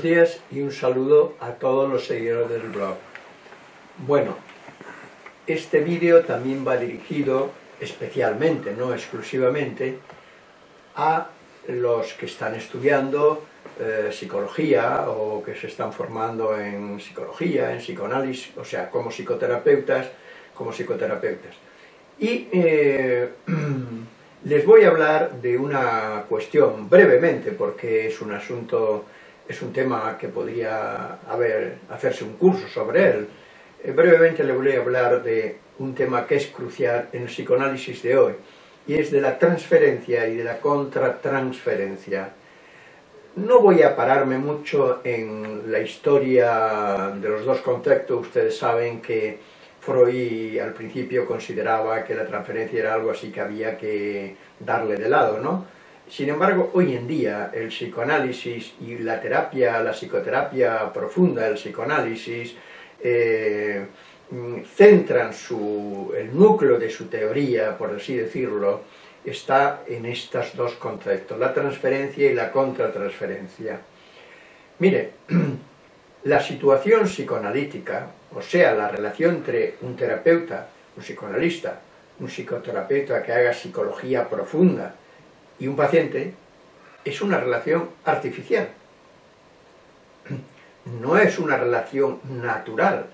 Buenos días y un saludo a todos los seguidores del blog. Bueno, este vídeo también va dirigido especialmente, no exclusivamente, a los que están estudiando eh, psicología o que se están formando en psicología, en psicoanálisis, o sea, como psicoterapeutas, como psicoterapeutas. Y eh, les voy a hablar de una cuestión brevemente, porque es un asunto, es un tema que podría haber, hacerse un curso sobre él. Eh, brevemente les voy a hablar de un tema que es crucial en el psicoanálisis de hoy, y es de la transferencia y de la contratransferencia. No voy a pararme mucho en la historia de los dos conceptos, ustedes saben que Freud al principio consideraba que la transferencia era algo así que había que darle de lado, ¿no? Sin embargo, hoy en día el psicoanálisis y la terapia, la psicoterapia profunda, el psicoanálisis, eh, centran su, el núcleo de su teoría, por así decirlo, está en estos dos conceptos, la transferencia y la contratransferencia. Mire, la situación psicoanalítica, o sea, la relación entre un terapeuta, un psicoanalista, un psicoterapeuta que haga psicología profunda y un paciente, es una relación artificial. No es una relación natural,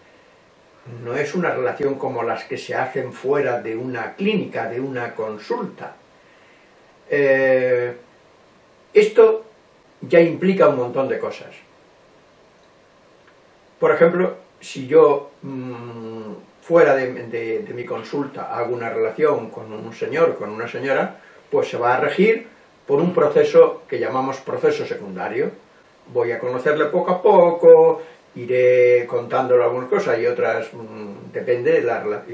no es una relación como las que se hacen fuera de una clínica, de una consulta. Eh, esto ya implica un montón de cosas. Por ejemplo, si yo mmm, fuera de, de, mi consulta hago una relación con un señor, con una señora, pues se va a regir por un proceso que llamamos proceso secundario. Voy a conocerle poco a poco, iré contándole algunas cosas y otras, mmm, depende,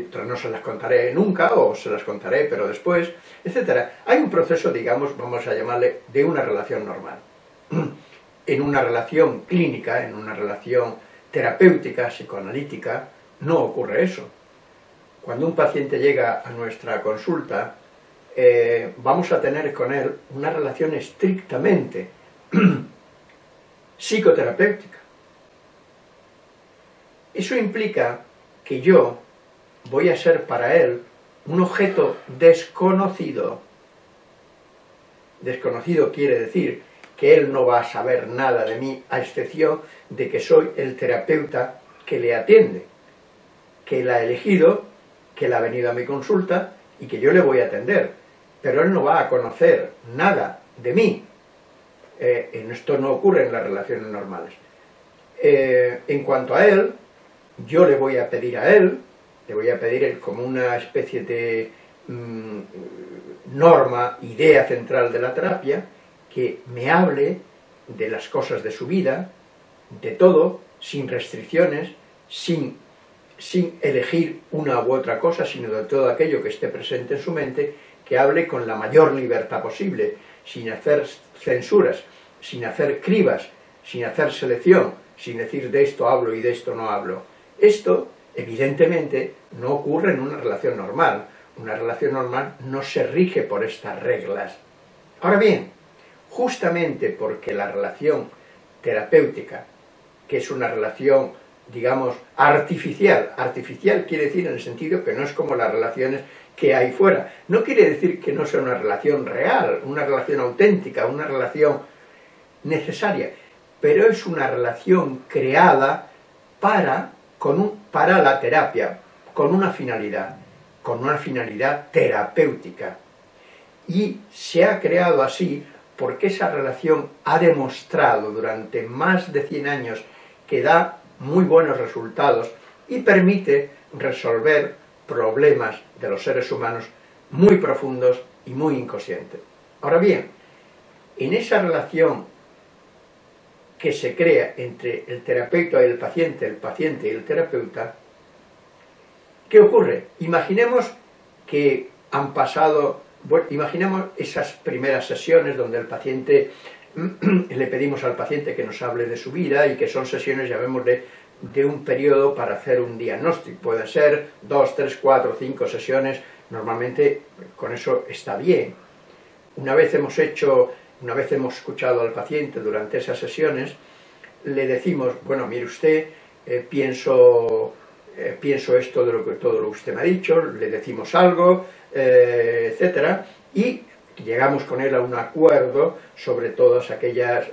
otras no se las contaré nunca o se las contaré pero después, etc. Hay un proceso, digamos, vamos a llamarle, de una relación normal. En una relación clínica, en una relación terapéutica, psicoanalítica, no ocurre eso. Cuando un paciente llega a nuestra consulta, eh, vamos a tener con él una relación estrictamente psicoterapéutica. Eso implica que yo voy a ser para él un objeto desconocido. Desconocido quiere decir que él no va a saber nada de mí, a excepción de que soy el terapeuta que le atiende, que él ha elegido, que él ha venido a mi consulta y que yo le voy a atender. Pero él no va a conocer nada de mí. Eh, esto no ocurre en las relaciones normales. Eh, en cuanto a él, yo le voy a pedir a él, le voy a pedir como una especie de mmm, norma, idea central de la terapia, que me hable de las cosas de su vida, de todo, sin restricciones, sin, sin elegir una u otra cosa, sino de todo aquello que esté presente en su mente, que hable con la mayor libertad posible, sin hacer censuras, sin hacer cribas, sin hacer selección, sin decir de esto hablo y de esto no hablo. Esto, evidentemente, no ocurre en una relación normal. Una relación normal no se rige por estas reglas. Ahora bien, justamente porque la relación terapéutica, que es una relación, digamos, artificial, artificial quiere decir en el sentido que no es como las relaciones que hay fuera, no quiere decir que no sea una relación real, una relación auténtica, una relación necesaria, pero es una relación creada para, con un, para la terapia, con una finalidad, con una finalidad terapéutica. Y se ha creado así porque esa relación ha demostrado durante más de 100 años que da muy buenos resultados y permite resolver problemas de los seres humanos muy profundos y muy inconscientes. Ahora bien, en esa relación que se crea entre el terapeuta y el paciente, el paciente y el terapeuta, ¿qué ocurre? Imaginemos que han pasado bueno, imaginemos esas primeras sesiones donde el paciente, le pedimos al paciente que nos hable de su vida y que son sesiones, llamémosle, de un periodo para hacer un diagnóstico. Puede ser dos, tres, cuatro, cinco sesiones, normalmente con eso está bien. Una vez hemos hecho, una vez hemos escuchado al paciente durante esas sesiones, le decimos, bueno, mire usted, eh, pienso, eh, pienso esto de lo que, todo lo que usted me ha dicho, le decimos algo, eh, etcétera, y llegamos con él a un acuerdo sobre todos aquellos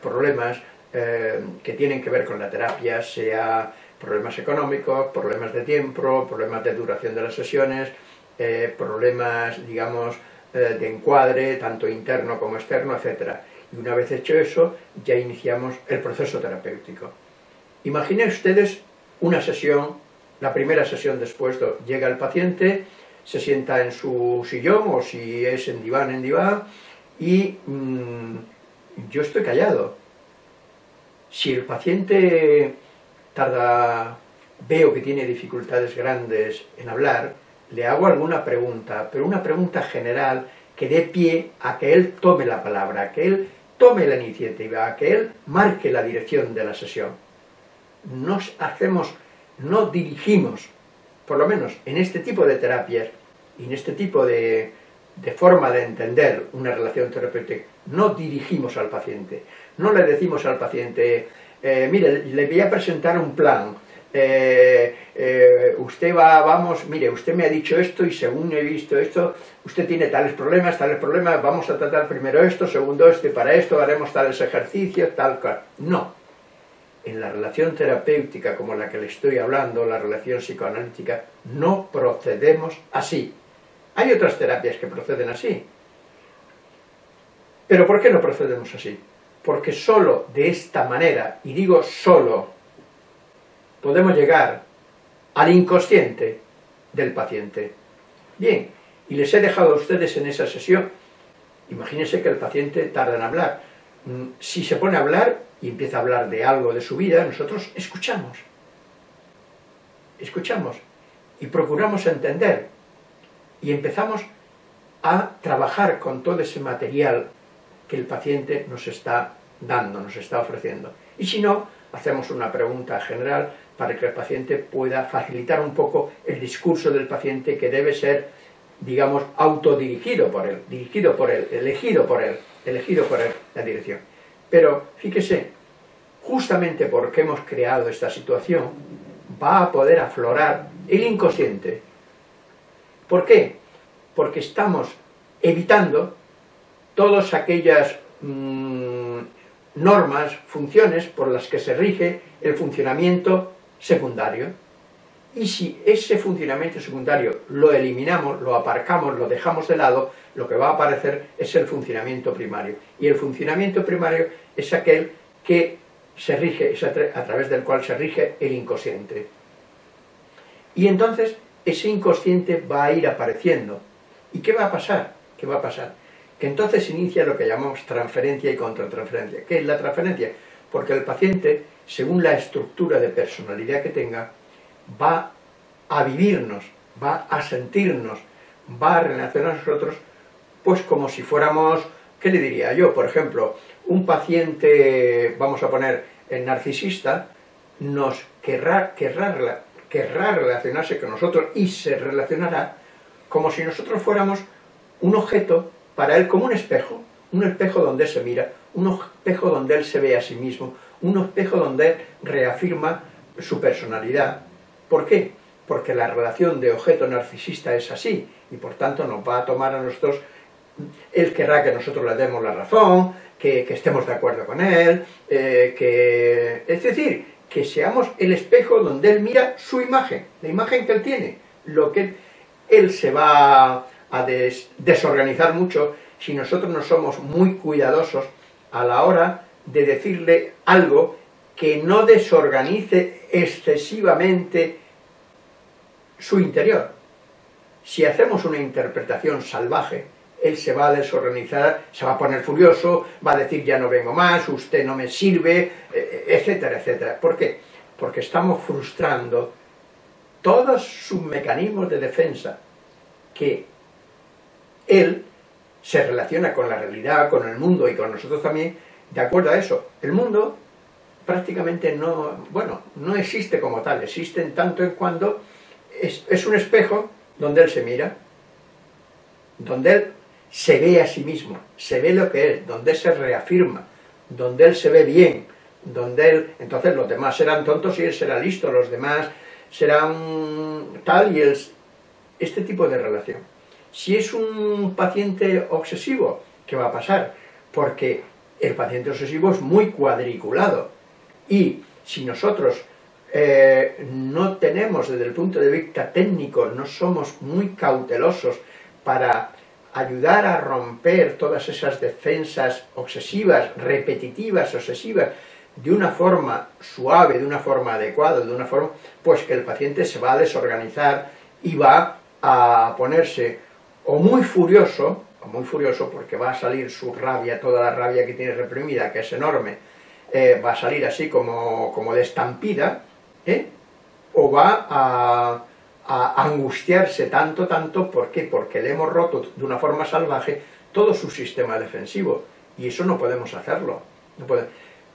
problemas que tienen que ver con la terapia, sea problemas económicos, problemas de tiempo, problemas de duración de las sesiones, problemas, digamos, de encuadre, tanto interno como externo, etcétera y una vez hecho eso, ya iniciamos el proceso terapéutico. Imaginen ustedes una sesión, la primera sesión después, llega el paciente, se sienta en su sillón o si es en diván, en diván, y mm, yo estoy callado. Si el paciente tarda, veo que tiene dificultades grandes en hablar, le hago alguna pregunta, pero una pregunta general que dé pie a que él tome la palabra, a que él tome la iniciativa, a que él marque la dirección de la sesión. Nos hacemos, no dirigimos, por lo menos en este tipo de terapias y en este tipo de, forma de entender una relación terapéutica, no dirigimos al paciente, no le decimos al paciente, eh, mire, le voy a presentar un plan, eh, eh, usted va, vamos, mire, usted me ha dicho esto y según he visto esto, usted tiene tales problemas, tales problemas, vamos a tratar primero esto, segundo esto y para esto haremos tales ejercicios, tal cual. No. En la relación terapéutica como la que le estoy hablando, la relación psicoanalítica, no procedemos así. Hay otras terapias que proceden así. Pero ¿por qué no procedemos así? Porque solo de esta manera, y digo solo, podemos llegar al inconsciente del paciente. Bien, y les he dejado a ustedes en esa sesión, imagínense que el paciente tarda en hablar. Mm, si se pone a hablar y empieza a hablar de algo de su vida, nosotros escuchamos. Escuchamos y procuramos entender y empezamos a trabajar con todo ese material que el paciente nos está dando, nos está ofreciendo. Y si no, hacemos una pregunta general para que el paciente pueda facilitar un poco el discurso del paciente que debe ser, digamos, autodirigido por él, dirigido por él, elegido por él, elegido por él la dirección. Pero fíjese, justamente porque hemos creado esta situación, va a poder aflorar el inconsciente. ¿Por qué? Porque estamos evitando todas aquellas mm, normas, funciones por las que se rige el funcionamiento secundario. Y si ese funcionamiento secundario lo eliminamos, lo aparcamos, lo dejamos de lado, lo que va a aparecer es el funcionamiento primario. Y el funcionamiento primario es aquel que se rige, a través del cual se rige el inconsciente. Y entonces ese inconsciente va a ir apareciendo. ¿Y qué va a pasar? ¿Qué va a pasar? Que entonces inicia lo que llamamos transferencia y contratransferencia. ¿Qué es la transferencia? Porque el paciente según la estructura de personalidad que tenga, va a vivirnos, va a sentirnos, va a relacionarnos nosotros, pues como si fuéramos, ¿qué le diría yo? Por ejemplo, un paciente, vamos a poner, el narcisista, nos querrá, querrá, querrá relacionarse con nosotros y se relacionará como si nosotros fuéramos un objeto para él como un espejo, un espejo donde se mira, un espejo donde él se ve a sí mismo, un espejo donde reafirma su personalidad. ¿Por qué? Porque la relación de objeto narcisista es así, y por tanto nos va a tomar a nosotros, él querrá que nosotros le demos la razón, que, estemos de acuerdo con él, eh, que, es decir, que seamos el espejo donde él mira su imagen, la imagen que él tiene, lo que él, se va a desorganizar mucho si nosotros no somos muy cuidadosos a la hora de decirle algo que no desorganice excesivamente su interior. Si hacemos una interpretación salvaje, él se va a desorganizar, se va a poner furioso, va a decir ya no vengo más, usted no me sirve, eh, etcétera, etcétera. ¿Por qué? Porque estamos frustrando todos sus mecanismos de defensa que él se relaciona con la realidad, con el mundo y con nosotros también, de acuerdo a eso. El mundo prácticamente no, bueno, no existe como tal, existe en tanto en cuando es, un espejo donde él se mira, donde él se ve a sí mismo, se ve lo que es, donde se reafirma, donde él se ve bien, donde él, entonces los demás serán tontos y él será listo, los demás serán tal y él, este tipo de relación. Si es un paciente obsesivo, ¿qué va a pasar? Porque el paciente obsesivo es muy cuadriculado y si nosotros eh, no tenemos desde el punto de vista técnico, no somos muy cautelosos para ayudar a romper todas esas defensas obsesivas, repetitivas, obsesivas, de una forma suave, de una forma adecuada, de una forma, pues que el paciente se va a desorganizar y va a ponerse o muy furioso, o muy furioso porque va a salir su rabia, toda la rabia que tiene reprimida, que es enorme, eh, va a salir así como, como de estampida, ¿eh? o va a, a angustiarse tanto, tanto, ¿por qué? Porque le hemos roto de una forma salvaje todo su sistema defensivo, y eso no podemos hacerlo. No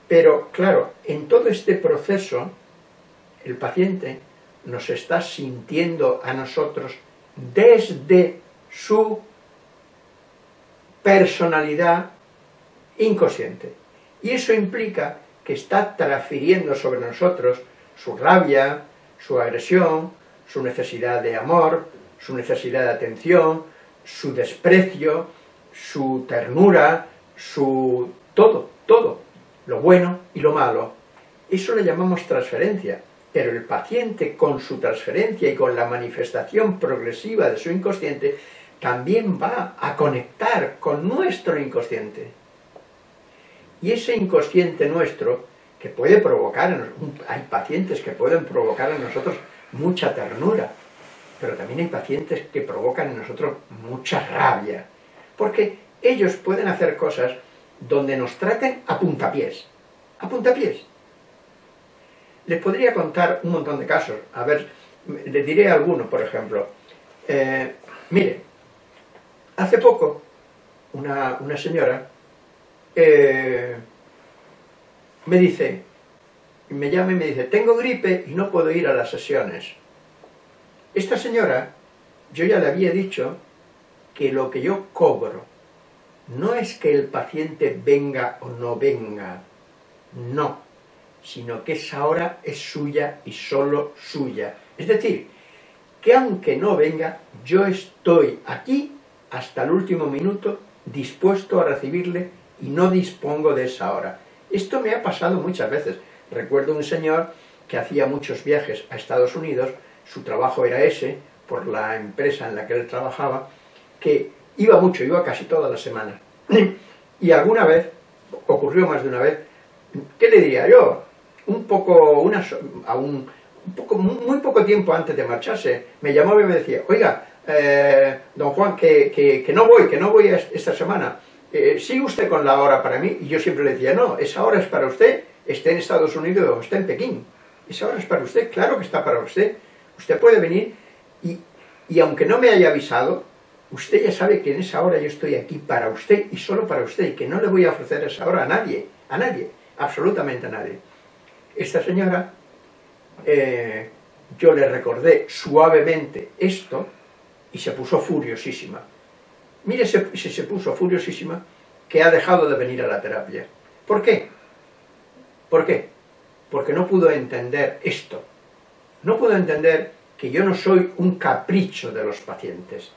Pero, claro, en todo este proceso, el paciente nos está sintiendo a nosotros desde su personalidad inconsciente. Y eso implica que está transfiriendo sobre nosotros su rabia, su agresión, su necesidad de amor, su necesidad de atención, su desprecio, su ternura, su todo, todo, lo bueno y lo malo. Eso le llamamos transferencia, pero el paciente con su transferencia y con la manifestación progresiva de su inconsciente también va a conectar con nuestro inconsciente. Y ese inconsciente nuestro, que puede provocar, hay pacientes que pueden provocar en nosotros mucha ternura, pero también hay pacientes que provocan en nosotros mucha rabia, porque ellos pueden hacer cosas donde nos traten a puntapiés, a puntapiés. Les podría contar un montón de casos, a ver, les diré alguno, por ejemplo. Eh, mire, hace poco, una, señora eh, me dice, me llama y me dice, tengo gripe y no puedo ir a las sesiones. Esta señora, yo ya le había dicho que lo que yo cobro no es que el paciente venga o no venga, no, sino que esa hora es suya y solo suya. Es decir, que aunque no venga, yo estoy aquí hasta el último minuto dispuesto a recibirle y no dispongo de esa hora. Esto me ha pasado muchas veces. Recuerdo un señor que hacía muchos viajes a Estados Unidos, su trabajo era ese, por la empresa en la que él trabajaba, que iba mucho, iba casi todas las semanas. Y alguna vez, ocurrió más de una vez, ¿qué le diría yo? Un poco, una, a un, poco, muy poco tiempo antes de marcharse, me llamaba y me decía, oiga, eh, don Juan, que, no voy, que no voy esta semana. Eh, ¿Sigue usted con la hora para mí? Y yo siempre le decía, no, esa hora es para usted esté en Estados Unidos o esté en Pekín. Esa hora es para usted, claro que está para usted. Usted puede venir y, y aunque no me haya avisado, usted ya sabe que en esa hora yo estoy aquí para usted y solo para usted, y que no le voy a ofrecer esa hora a nadie, a nadie, absolutamente a nadie. Esta señora, eh, yo le recordé suavemente esto y se puso furiosísima. Mire si se puso furiosísima que ha dejado de venir a la terapia. ¿Por qué? ¿Por qué? Porque no pudo entender esto. No pudo entender que yo no soy un capricho de los pacientes.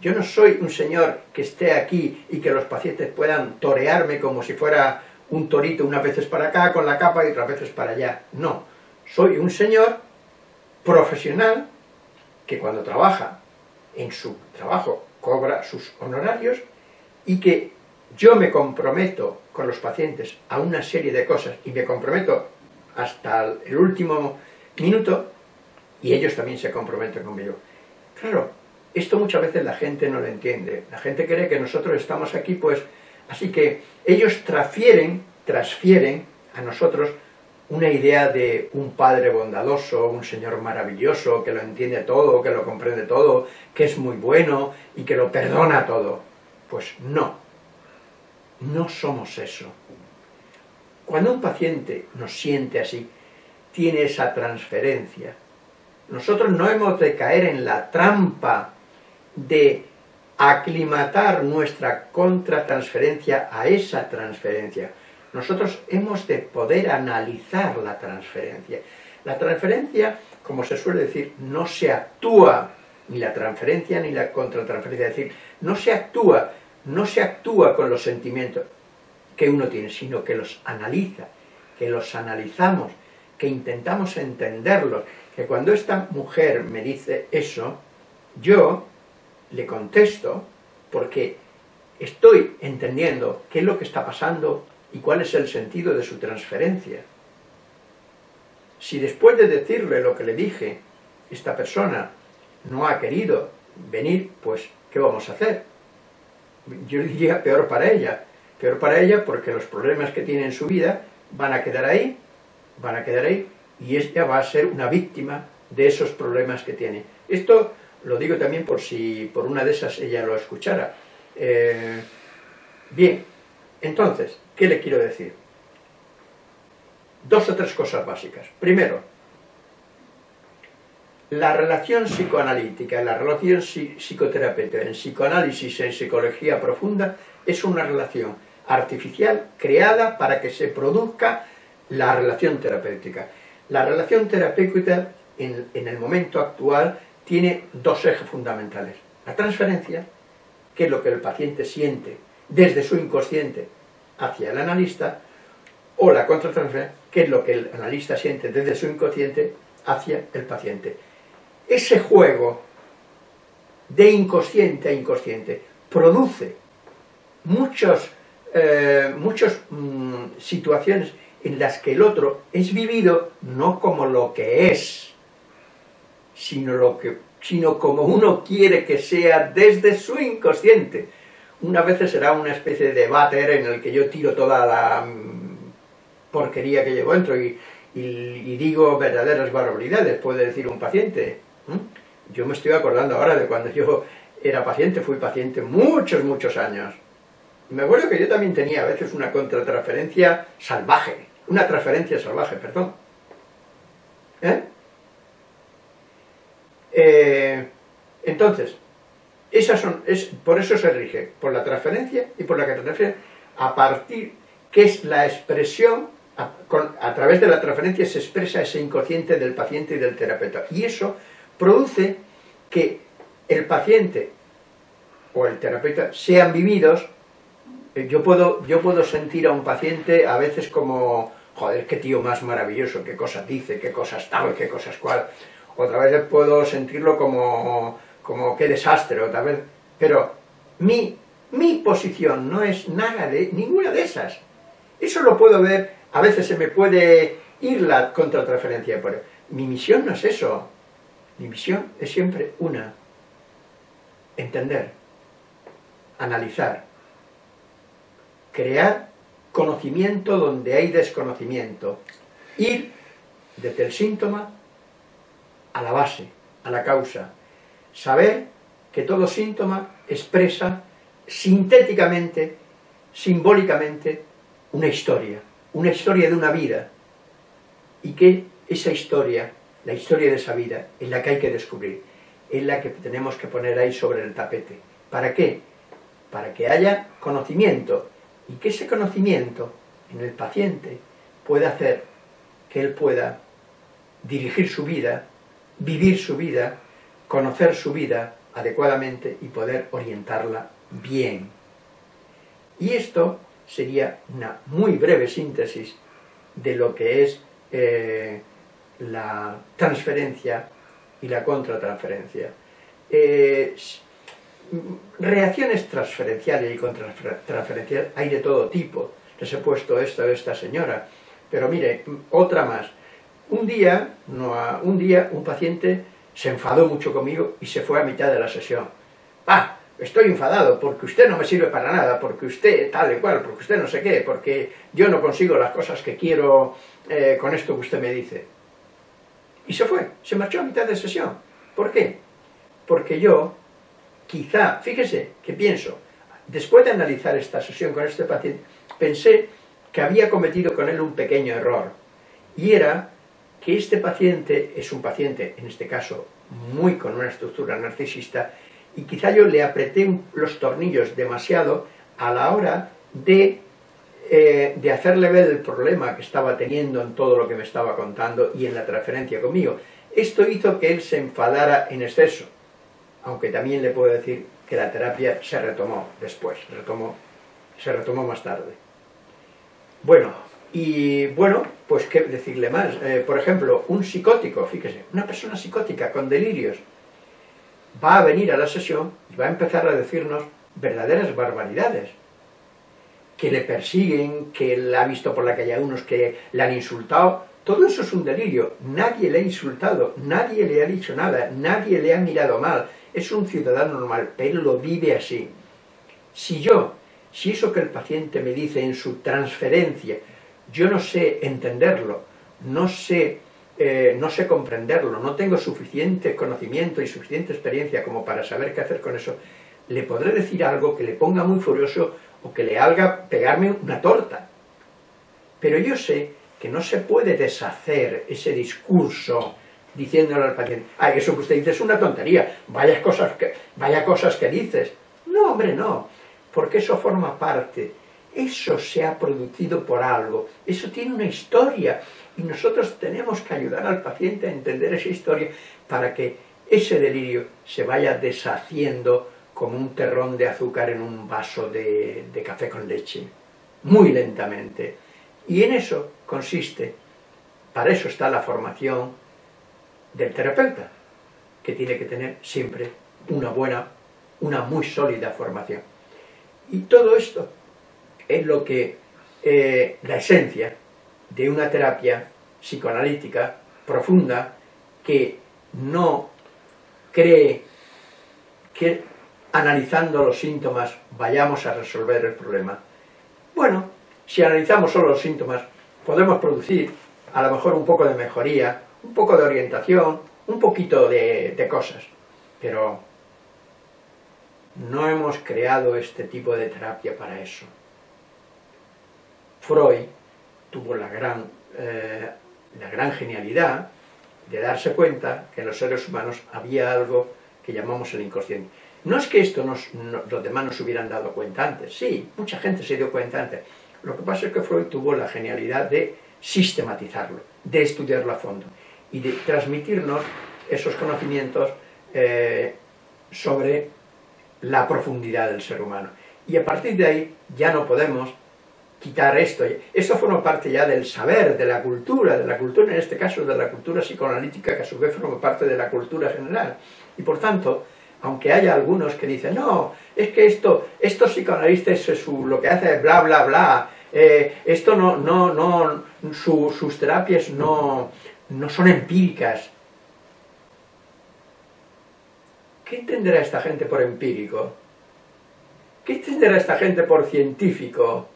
Yo no soy un señor que esté aquí y que los pacientes puedan torearme como si fuera un torito unas veces para acá con la capa y otras veces para allá. No, soy un señor profesional que cuando trabaja en su trabajo cobra sus honorarios y que yo me comprometo con los pacientes a una serie de cosas y me comprometo hasta el último minuto y ellos también se comprometen conmigo. Claro, esto muchas veces la gente no lo entiende. La gente cree que nosotros estamos aquí, pues, así que ellos transfieren, transfieren a nosotros una idea de un padre bondadoso, un señor maravilloso, que lo entiende todo, que lo comprende todo, que es muy bueno y que lo perdona todo. Pues no, no somos eso. Cuando un paciente nos siente así, tiene esa transferencia. Nosotros no hemos de caer en la trampa de aclimatar nuestra contratransferencia a esa transferencia. nosotros hemos de poder analizar la transferencia. La transferencia, como se suele decir, no se actúa, ni la transferencia ni la contratransferencia, es decir, no se actúa, no se actúa con los sentimientos que uno tiene, sino que los analiza, que los analizamos, que intentamos entenderlos, que cuando esta mujer me dice eso, yo le contesto porque estoy entendiendo qué es lo que está pasando y cuál es el sentido de su transferencia. Si después de decirle lo que le dije, esta persona no ha querido venir, pues, ¿qué vamos a hacer? Yo diría peor para ella. Peor para ella porque los problemas que tiene en su vida van a quedar ahí, van a quedar ahí, y ella va a ser una víctima de esos problemas que tiene. Esto lo digo también por si por una de esas ella lo escuchara. Eh, bien, entonces, ¿qué le quiero decir? Dos o tres cosas básicas. Primero, la relación psicoanalítica, la relación psicoterapéutica en psicoanálisis en psicología profunda es una relación artificial creada para que se produzca la relación terapéutica. La relación terapéutica en, en el momento actual tiene dos ejes fundamentales. La transferencia, que es lo que el paciente siente desde su inconsciente hacia el analista, o la contratransferencia, que es lo que el analista siente desde su inconsciente hacia el paciente. Ese juego de inconsciente a inconsciente produce muchas eh, muchas mm, situaciones en las que el otro es vivido no como lo que es, sino, lo que, sino como uno quiere que sea desde su inconsciente. Una vez será una especie de debate en el que yo tiro toda la mm, porquería que llevo dentro y, digo verdaderas barbaridades, puede decir un paciente. Yo me estoy acordando ahora de cuando yo era paciente, fui paciente muchos, muchos años. me acuerdo que yo también tenía a veces una contratransferencia salvaje, una transferencia salvaje, perdón. ¿Eh? Eh, entonces, esas son, es, por eso se rige, por la transferencia y por la transfiere, a partir, que es la expresión, a, través de la transferencia se expresa ese inconsciente del paciente y del terapeuta. Y eso produce que el paciente o el terapeuta sean vividos. Eh, yo puedo, yo puedo sentir a un paciente a veces como, joder, qué tío más maravilloso, qué cosas dice, qué cosas tal, qué cosas cual otra vez puedo sentirlo como, como qué desastre, otra vez, pero mi, mi posición no es nada de, ninguna de esas. Eso lo puedo ver, a veces se me puede ir la contratransferencia, pero mi misión no es eso. Mi misión es siempre una, entender, analizar, crear conocimiento donde hay desconocimiento, ir desde el síntoma a la base, a la causa. Saber que todo síntoma expresa sintéticamente, simbólicamente, una historia, una historia de una vida, y que esa historia, la historia de esa vida, es la que hay que descubrir, es la que tenemos que poner ahí sobre el tapete. ¿Para qué? Para que haya conocimiento, y que ese conocimiento en el paciente pueda hacer que él pueda dirigir su vida vivir su vida, conocer su vida adecuadamente y poder orientarla bien. Y esto sería una muy breve síntesis de lo que es eh, la transferencia y la contratransferencia. Eh, reacciones transferenciales y contratransferenciales hay de todo tipo. Les he puesto esto a esta señora. Pero mire, otra más. Un día, no, un día, un paciente se enfadó mucho conmigo y se fue a mitad de la sesión. Ah, estoy enfadado porque usted no me sirve para nada, porque usted tal y cual, porque usted no sé qué, porque yo no consigo las cosas que quiero eh, con esto que usted me dice. Y se fue, se marchó a mitad de sesión. ¿Por qué? Porque yo, quizá, fíjese que pienso, después de analizar esta sesión con este paciente, pensé que había cometido con él un pequeño error. Y era que este paciente es un paciente, en este caso, muy con una estructura narcisista, y quizá yo le apreté los tornillos demasiado a la hora de eh, de hacerle ver el problema que estaba teniendo en todo lo que me estaba contando y en la transferencia conmigo. Esto hizo que él se enfadara en exceso, aunque también le puedo decir que la terapia se retomó después, se retomó más tarde. Bueno, y bueno, pues qué decirle más. Eh, por ejemplo, un psicótico, fíjese, una persona psicótica con delirios, va a venir a la sesión y va a empezar a decirnos verdaderas barbaridades. Que le persiguen, que le ha visto por la calle a unos que le han insultado. Todo eso es un delirio. Nadie le ha insultado, nadie le ha dicho nada, nadie le ha mirado mal. Es un ciudadano normal, pero lo vive así. Si yo, si eso que el paciente me dice en su transferencia, yo no sé entenderlo, no sé, eh, no sé comprenderlo, no tengo suficiente conocimiento y suficiente experiencia como para saber qué hacer con eso, le podré decir algo que le ponga muy furioso o que le haga pegarme una torta. Pero yo sé que no se puede deshacer ese discurso diciéndole al paciente, ay, eso que usted dice es una tontería, vaya cosas que, vaya cosas que dices. No, hombre, no, porque eso forma parte eso se ha producido por algo, eso tiene una historia y nosotros tenemos que ayudar al paciente a entender esa historia para que ese delirio se vaya deshaciendo como un terrón de azúcar en un vaso de, café con leche, muy lentamente. Y en eso consiste, para eso está la formación del terapeuta, que tiene que tener siempre una buena, una muy sólida formación. Y todo esto es lo que eh, la esencia de una terapia psicoanalítica profunda que no cree que analizando los síntomas vayamos a resolver el problema. Bueno, si analizamos solo los síntomas, podemos producir a lo mejor un poco de mejoría, un poco de orientación, un poquito de, cosas, pero no hemos creado este tipo de terapia para eso. Freud tuvo la gran, eh, la gran genialidad de darse cuenta que en los seres humanos había algo que llamamos el inconsciente. No es que esto nos, los demás nos hubieran dado cuenta antes, sí, mucha gente se dio cuenta antes. Lo que pasa es que Freud tuvo la genialidad de sistematizarlo, de estudiarlo a fondo y de transmitirnos esos conocimientos eh, sobre la profundidad del ser humano. Y a partir de ahí ya no podemos quitar esto. Eso forma parte ya del saber, de la cultura, de la cultura en este caso de la cultura psicoanalítica, que a su vez forma parte de la cultura general. Y por tanto, aunque haya algunos que dicen, no, es que esto, estos psicoanalistas su, lo que hace es bla, bla, bla, eh, esto no, no, no, sus terapias no, no son empíricas. ¿Qué entenderá esta gente por empírico? ¿Qué entenderá esta gente por científico?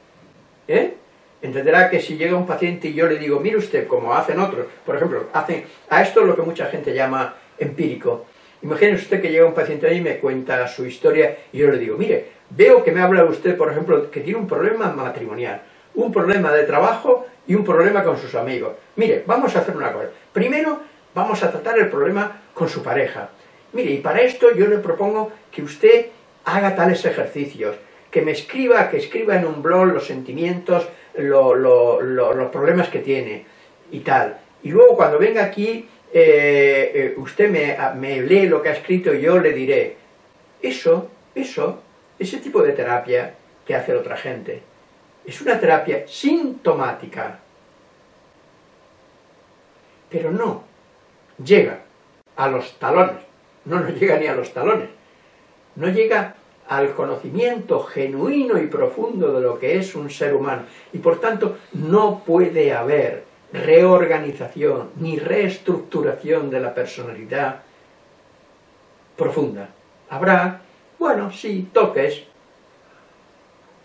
¿eh? entenderá que si llega un paciente y yo le digo, mire usted, como hacen otros, por ejemplo, hacen a esto lo que mucha gente llama empírico. Imagínese usted que llega un paciente ahí y me cuenta su historia y yo le digo, mire, veo que me habla usted, por ejemplo, que tiene un problema matrimonial, un problema de trabajo y un problema con sus amigos. Mire, vamos a hacer una cosa. Primero, vamos a tratar el problema con su pareja. Mire, y para esto yo le propongo que usted haga tales ejercicios que me escriba, que escriba en un blog los sentimientos, los problemas que tiene y tal. Y luego cuando venga aquí, eh, eh, usted me, me, lee lo que ha escrito y yo le diré, eso, eso, ese tipo de terapia que hace otra gente, es una terapia sintomática, pero no llega a los talones, no nos llega ni a los talones, no llega al conocimiento genuino y profundo de lo que es un ser humano. Y por tanto no puede haber reorganización ni reestructuración de la personalidad profunda. Habrá, bueno, sí, toques,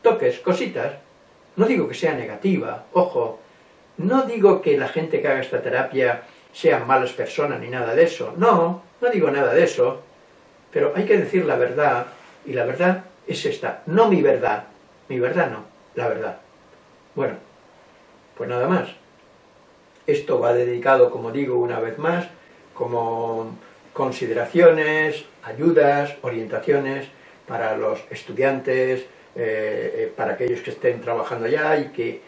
toques, cositas. No digo que sea negativa, ojo, no digo que la gente que haga esta terapia sean malas personas ni nada de eso, no, no digo nada de eso, pero hay que decir la verdad y la verdad es esta, no mi verdad, mi verdad no, la verdad. Bueno, pues nada más. Esto va dedicado, como digo una vez más, como consideraciones, ayudas, orientaciones para los estudiantes, para aquellos que estén trabajando ya y que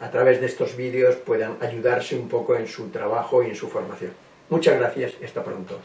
a través de estos vídeos puedan ayudarse un poco en su trabajo y en su formación. Muchas gracias y hasta pronto.